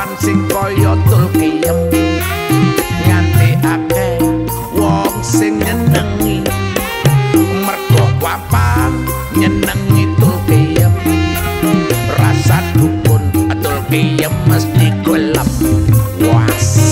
kelakuan sing kaya tulki empi nganti akeh wong sing nyenengi. Mergo kapan nyenengi tulki empi rasa dukun tulki empi mesti gelap wasi